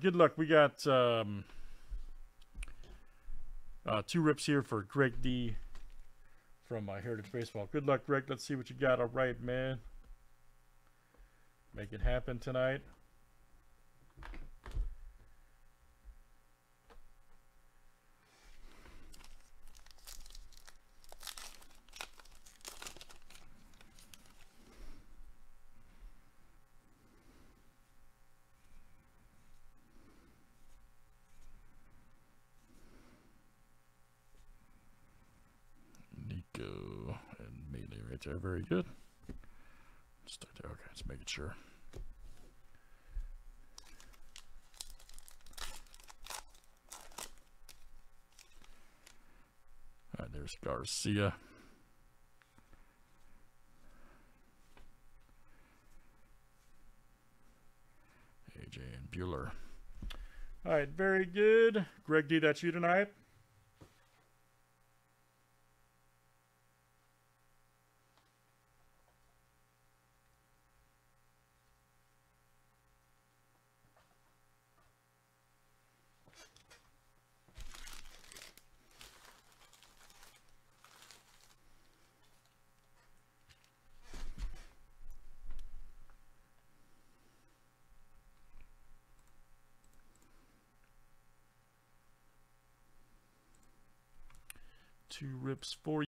Good luck. We got um, uh, two rips here for Greg D from uh, Heritage Baseball. Good luck, Greg. Let's see what you got. All right, man. Make it happen tonight. Right there. Very good. Start there. Okay, let's make it sure. All right, there's Garcia. AJ and Buehler. All right, very good. Greg D, that's you tonight. Two rips for